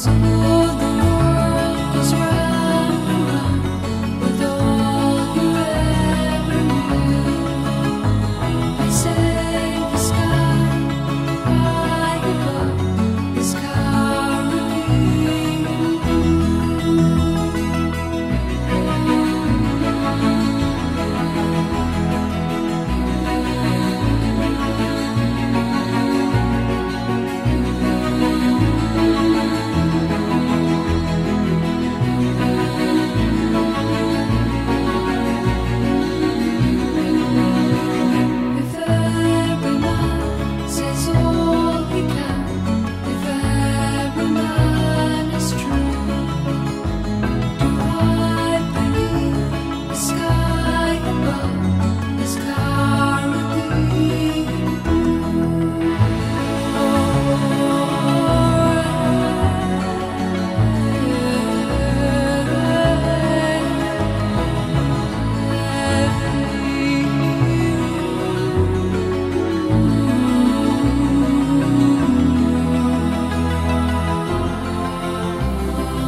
so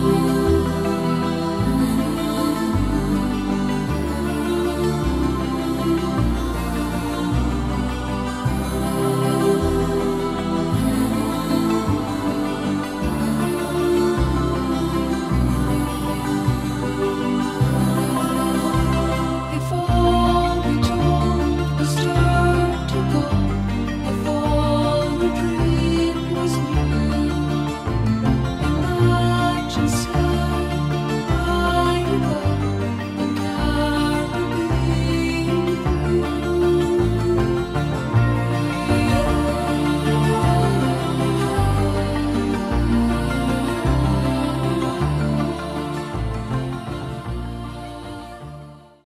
you.